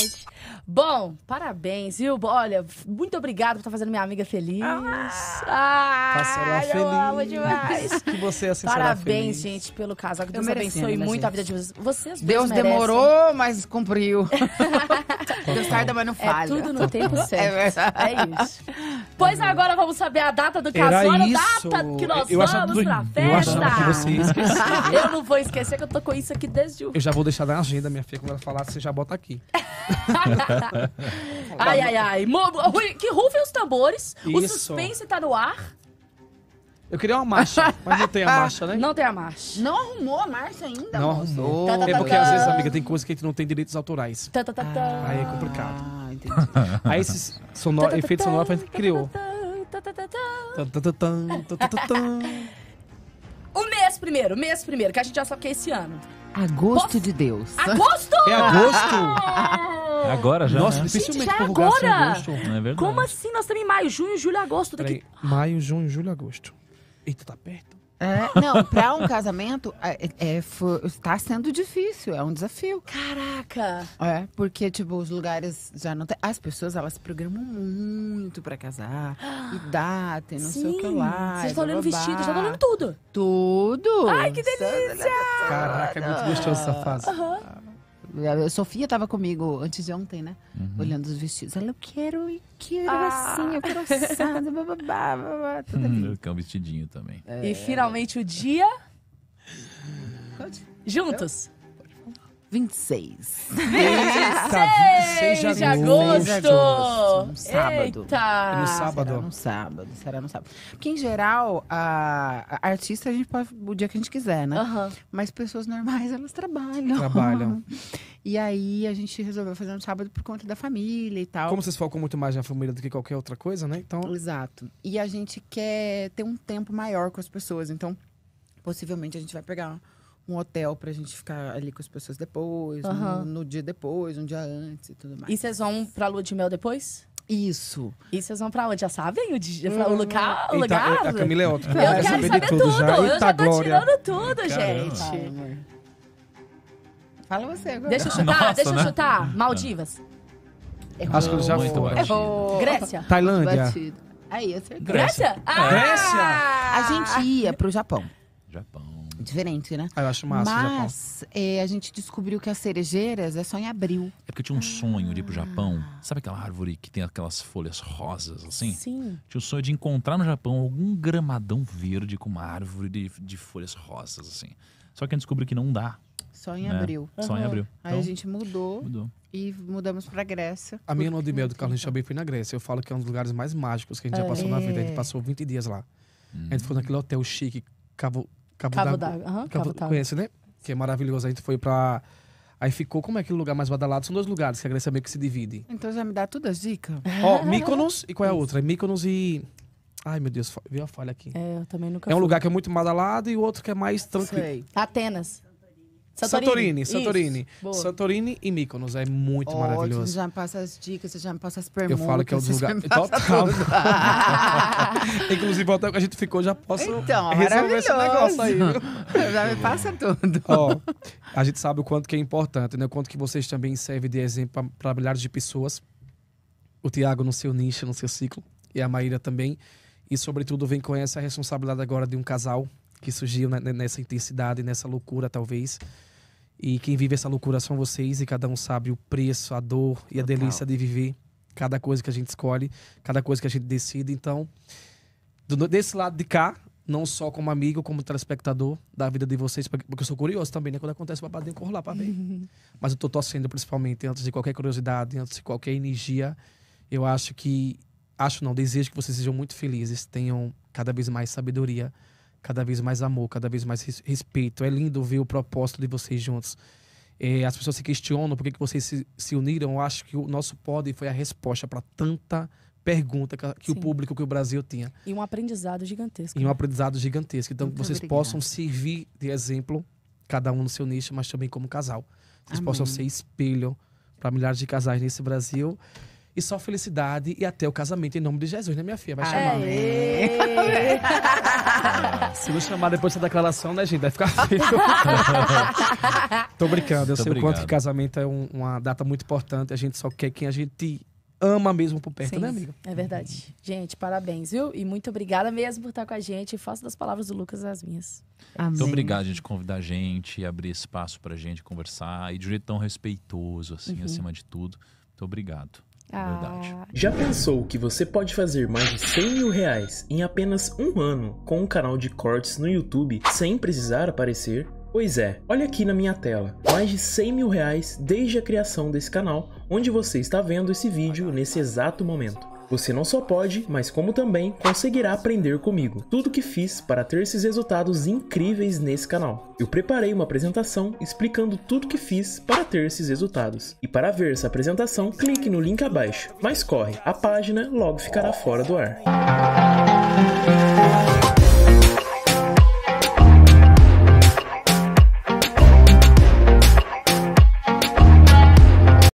verdade. Bom, parabéns, viu? Olha, muito obrigada por estar fazendo minha amiga feliz. Ah, Faça ela eu amo feliz. demais. Que você assim será Parabéns, feliz. gente, pelo casal. Que Eu Deus abençoe né, muito gente? a vida de vocês. Vocês Deus merecem. demorou, mas cumpriu. Deus tarda, mas não É falha. tudo no tempo certo. É verdade. É isso. Pois agora vamos saber a data do Era casório, isso. data que nós Eu achava vamos tudo- pra eu festa. achava que você ia esquecer. Eu não vou esquecer que eu tô com isso aqui desde o... Eu já vou deixar na agenda, minha filha, quando ela falar, você já bota aqui. Ai, ai, ai. Mo- Que rufem os tambores. O Isso. suspense tá no ar. Eu queria uma marcha, mas não tem a marcha, né? Não tem a marcha. Não arrumou a marcha ainda, Não moço? arrumou. Tá, tá, É tá, porque tá. às vezes, amiga, tem coisa que a gente não tem direitos autorais. Tá, tá, tá, tá. Aí é complicado. Ah, entendi. Aí esse sonoro, efeito sonoro a gente criou. Tá, tá, tá, tá. Tan, tan, tan, tan, tan, tan, tan. O mês primeiro, o mês primeiro, que a gente já sabe que é esse ano. Agosto Posso- de Deus. Agosto! É agosto? É agora já, Nossa, né? dificilmente Gente, já é prorrogasse em agora? agosto. Não é verdade. Como assim? Nós estamos em maio, junho, julho, agosto. Daqui... Peraí, maio, junho, julho, agosto. Eita, tá perto. É, não, pra um casamento, é, é, está sendo difícil, é um desafio. Caraca! É, porque, tipo, os lugares já não tem. As pessoas, elas se programam muito pra casar. E data, e não sei o que lá. Vocês e estão olhando vestido, já estão olhando tudo. Tudo. Ai, que delícia! Caraca, é muito gostoso essa fase. A Sofia tava comigo antes de ontem, né? Uhum. Olhando os vestidos. Ela, eu quero, eu quero Ah. assim, eu quero assado, bababá, babá, tudo. Hum, que é um vestidinho também. E finalmente o dia. Juntos. 26. Eita, 26 de de agosto. agosto! Um sábado. Eita! É no Será sábado. no sábado, será no sábado. Porque, em geral, a, a artista a gente pode o dia que a gente quiser, né? Aham. Mas pessoas normais, elas trabalham. Trabalham. E aí a gente resolveu fazer no sábado por conta da família e tal. Como vocês focam muito mais na família do que qualquer outra coisa, né? Então, Exato. E a gente quer ter um tempo maior com as pessoas. Então, possivelmente a gente vai pegar um hotel pra gente ficar ali com as pessoas depois, Aham. no, no dia depois, um dia antes e tudo mais. E vocês vão pra lua de mel depois? Isso. E vocês vão pra onde? Já sabem o, dia, o local? O Eita, lugar? a Camila é ótima. Eu quero saber saber tudo. tudo já. Eu Eita, já tô Glória. tirando tudo, Caramba. gente. Fala, você agora. Deixa eu chutar, Nossa, deixa eu né? chutar. Maldivas. Acho que eles já batido. Errou. Grécia. Tailândia. Batido. Aí, acertou. Grécia? Ah! Grécia? A gente ia pro Japão. Japão. Diferente, né? Ah, eu acho massa o Japão. Mas é, a gente descobriu que as cerejeiras é só em abril. É porque eu tinha um sonho de ir pro Japão. Sabe aquela árvore que tem aquelas folhas rosas, assim? Sim. Tinha o sonho de encontrar no Japão algum gramadão verde com uma árvore de, de folhas rosas, assim. Só que a gente descobriu que não dá. Só em né? abril. Só em abril. Aí Então, a gente mudou mudou. e mudamos pra Grécia. A minha lua de mel do Carlos Chabê foi na Grécia. Eu falo que é um dos lugares mais mágicos que a gente já passou na vida. A gente passou 20 dias lá. A gente foi naquele hotel chique, Cabo, Cabo, Cabo d'Água. Aham, Cabo, Cabo conhece, né? Que é maravilhoso. A gente foi pra... Aí ficou, como é aquele lugar mais badalado? São dois lugares que a Grécia meio que se divide. Então já me dá todas as dicas? Ó, Mykonos e qual é a outra? É Mykonos e... Ai, meu Deus, veio a falha aqui. É, eu também nunca É um fui. lugar que é muito badalado e o outro que é mais tranquilo. Sei. Atenas. Santorini. Santorini. Boa. Santorini e Mykonos. É muito Ótimo, maravilhoso. você já me passa as dicas, você já me passa as Eu perguntas. falo que é um me passa Total. tudo. Inclusive, o hotel que a gente ficou, já posso Então, resolver esse negócio aí. já me passa tudo. Ó, a gente sabe o quanto que é importante, né? O quanto que vocês também servem de exemplo para milhares de pessoas. O Tiago no seu nicho, no seu ciclo. E a Maíra também. E, sobretudo, vem com essa responsabilidade agora de um casal que surgiu nessa intensidade, nessa loucura, talvez. E quem vive essa loucura são vocês. E cada um sabe o preço, a dor e a Total. delícia de viver cada coisa que a gente escolhe, cada coisa que a gente decide. Então, do- desse lado de cá, não só como amigo, como telespectador da vida de vocês, porque eu sou curioso também, né? Quando acontece o babadinho, eu corro lá pra ver. Mas eu tô torcendo, principalmente, antes de qualquer curiosidade, antes de qualquer energia, eu acho que. Acho não, desejo que vocês sejam muito felizes, tenham cada vez mais sabedoria, cada vez mais amor, cada vez mais res- respeito. É lindo ver o propósito de vocês juntos. É, as pessoas se questionam por que, que vocês se, se uniram. Eu acho que o nosso pod foi a resposta para tanta pergunta que, que o público, que o Brasil tinha E um aprendizado gigantesco. e um aprendizado gigantesco. Então, que vocês obrigada. possam servir de exemplo, cada um no seu nicho, mas também como casal. Vocês Amém. possam ser espelho para milhares de casais nesse Brasil. E só felicidade e até o casamento em nome de Jesus, né, minha filha? Vai chamar. Se não chamar depois dessa declaração, né, gente? Vai ficar feio. Tô brincando. Eu Muito sei o quanto que casamento é um- uma data muito importante. A gente só quer quem a gente ama mesmo por perto, Sim. né, amiga? É verdade. Gente, parabéns, viu? E muito obrigada mesmo por estar com a gente. Faço das palavras do Lucas as minhas. Amém. Muito obrigado, gente, convidar a gente, abrir espaço pra gente conversar e de um jeito tão respeitoso, assim, acima de tudo. Muito obrigado. Verdade. Ah, Já pensou que você pode fazer mais de 100 mil reais em apenas um ano com um canal de cortes no YouTube sem precisar aparecer? Pois é, olha aqui na minha tela, mais de 100 mil reais desde a criação desse canal, onde você está vendo esse vídeo nesse exato momento. Você não só pode, mas como também conseguirá aprender comigo tudo que fiz para ter esses resultados incríveis nesse canal. Eu preparei uma apresentação explicando tudo que fiz para ter esses resultados. E para ver essa apresentação, clique no link abaixo. Mas corre, a página logo ficará fora do ar.